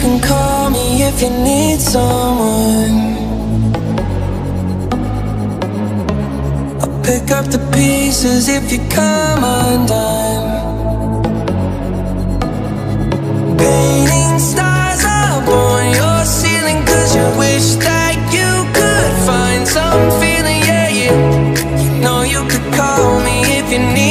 can call me if you need someone. I'll pick up the pieces if you come undone. Painting stars up on your ceiling, cause you wish that you could find some feeling. Yeah, yeah. You know you could call me if you need.